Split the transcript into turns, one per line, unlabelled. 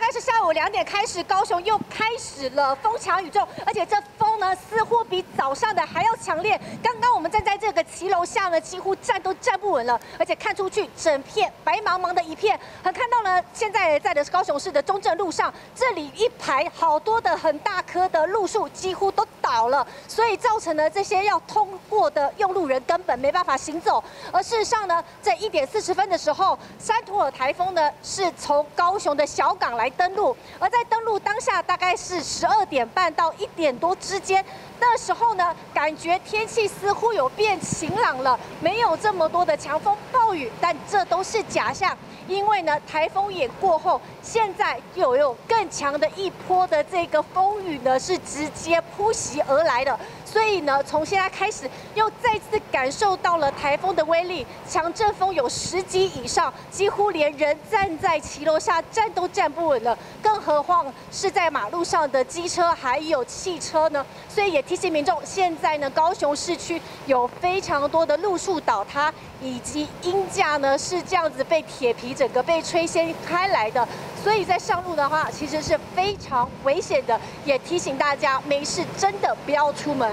概是下午两点开始，高雄又开始了风强雨骤，而且这风呢似乎比早上的还要强烈。刚刚我们站在这个骑楼下呢，几乎站都站不稳了，而且看出去整片白茫茫的一片。很看到呢，现在在的是高雄市的中正路上，这里一排好多的很大棵的路树几乎都倒了，所以造成了这些要通过的用路人根本没办法行走。而事实上呢，在一点四十分的时候，山图尔台风呢是从高雄的小港。来登陆，而在登陆当下，大概是十二点半到一点多之间，那时候呢，感觉天气似乎有变晴朗了，没有这么多的强风暴雨，但这都是假象，因为呢，台风也过后，现在又有更强的一波的这个风雨呢，是直接扑袭而来的。所以呢，从现在开始又再次感受到了台风的威力，强阵风有十级以上，几乎连人站在骑楼下站都站不稳了，何况是在马路上的机车还有汽车呢？所以也提醒民众，现在呢，高雄市区有非常多的路树倒塌，以及鹰架呢是这样子被铁皮整个被吹掀开来的，所以在上路的话，其实是非常危险的，也提醒大家没事真的不要出门。